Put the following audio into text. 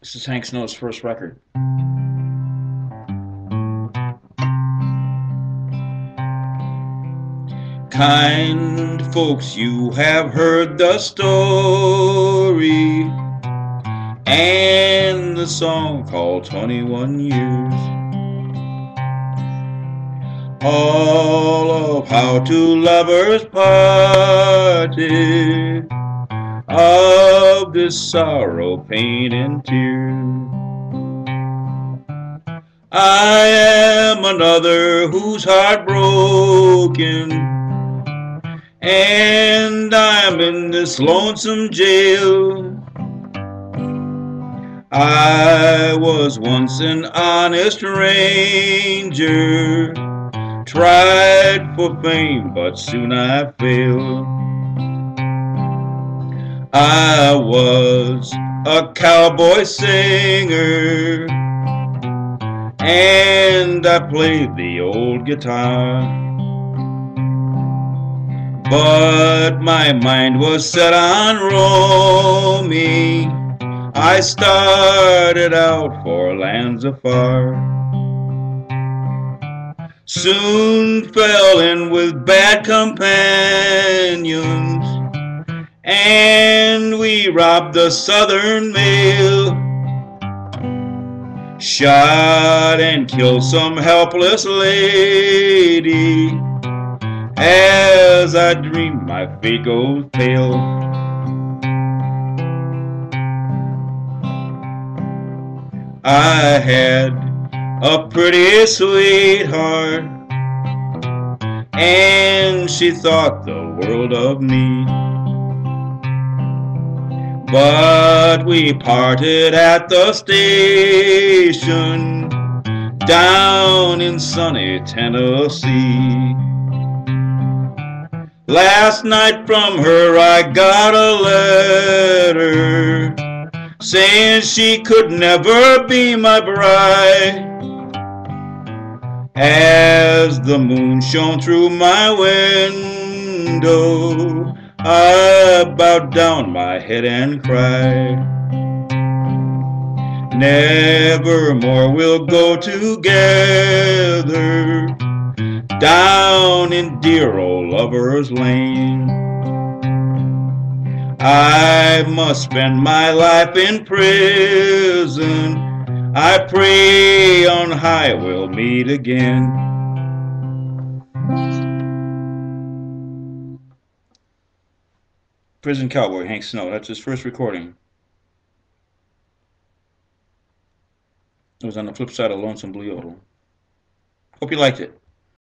This is Hank Snow's first record. Kind folks, you have heard the story and the song called 21 Years. All of how two lovers parted of this sorrow, pain, and tears. I am another whose heart broken, and I'm in this lonesome jail. I was once an honest ranger, tried for fame, but soon I failed. I was a cowboy singer and I played the old guitar. But my mind was set on roaming. I started out for lands afar. Soon fell in with bad companions and we robbed the southern mail. Shot and killed some helpless lady as I dreamed my fate goes pale. I had a pretty sweetheart and she thought the world of me. But we parted at the station down in sunny Tennessee. Last night from her I got a letter saying she could never be my bride. As the moon shone through my window, I bowed down my head and cried. Nevermore we'll go together down in dear old Lover's Lane. I must spend my life in prison. I pray on high we'll meet again. Prison Cowboy, Hank Snow. That's his first recording. It was on the flip side of Lonesome Blue Yodel. Hope you liked it.